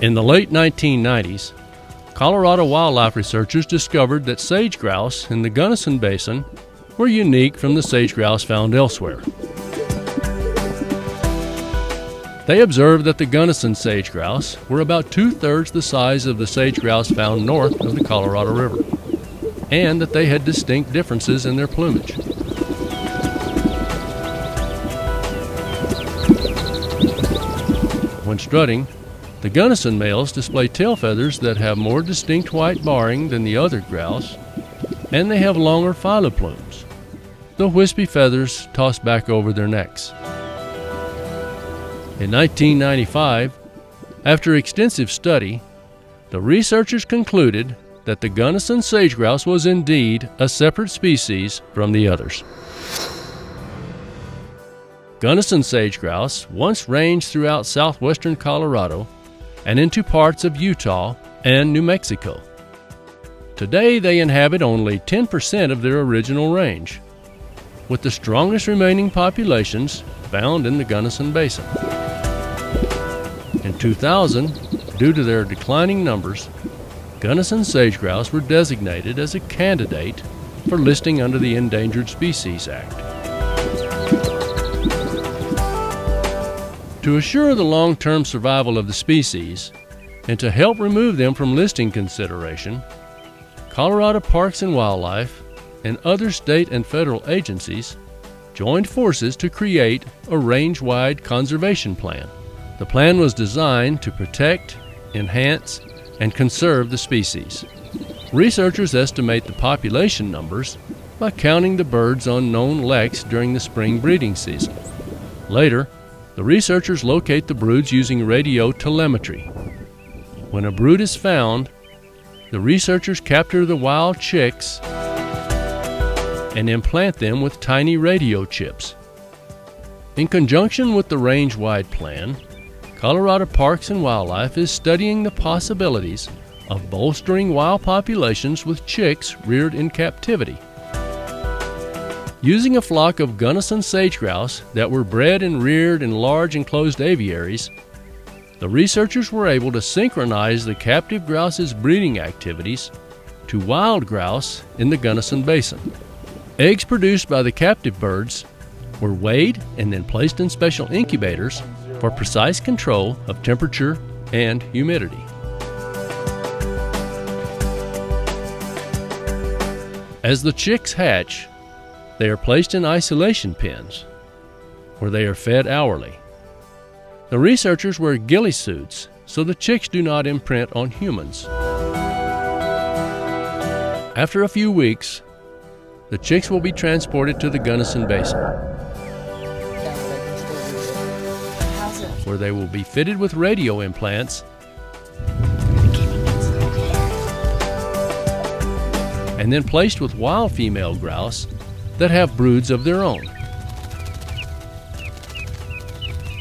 In the late 1990s, Colorado wildlife researchers discovered that sage grouse in the Gunnison Basin were unique from the sage grouse found elsewhere. They observed that the Gunnison sage grouse were about two thirds the size of the sage grouse found north of the Colorado River, and that they had distinct differences in their plumage. When strutting, the Gunnison males display tail feathers that have more distinct white barring than the other grouse, and they have longer filoplumes, the wispy feathers tossed back over their necks. In 1995, after extensive study, the researchers concluded that the Gunnison sage grouse was indeed a separate species from the others. Gunnison sage grouse once ranged throughout southwestern Colorado and into parts of Utah and New Mexico. Today they inhabit only 10% of their original range, with the strongest remaining populations found in the Gunnison Basin. In 2000, due to their declining numbers, Gunnison sage grouse were designated as a candidate for listing under the Endangered Species Act. To assure the long term survival of the species and to help remove them from listing consideration, Colorado Parks and Wildlife and other state and federal agencies joined forces to create a range wide conservation plan. The plan was designed to protect, enhance, and conserve the species. Researchers estimate the population numbers by counting the birds on known leks during the spring breeding season. Later, the researchers locate the broods using radio telemetry. When a brood is found, the researchers capture the wild chicks and implant them with tiny radio chips. In conjunction with the range wide plan, Colorado Parks and Wildlife is studying the possibilities of bolstering wild populations with chicks reared in captivity. Using a flock of Gunnison sage grouse that were bred and reared in large enclosed aviaries, the researchers were able to synchronize the captive grouse's breeding activities to wild grouse in the Gunnison Basin. Eggs produced by the captive birds were weighed and then placed in special incubators for precise control of temperature and humidity. As the chicks hatch, they are placed in isolation pens where they are fed hourly. The researchers wear ghillie suits so the chicks do not imprint on humans. After a few weeks, the chicks will be transported to the Gunnison Basin, where they will be fitted with radio implants and then placed with wild female grouse that have broods of their own.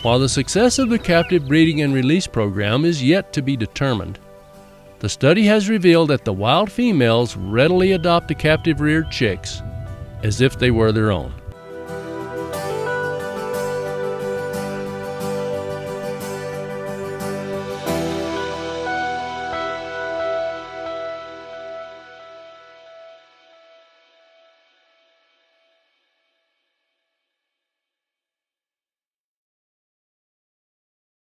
While the success of the captive breeding and release program is yet to be determined, the study has revealed that the wild females readily adopt the captive reared chicks as if they were their own.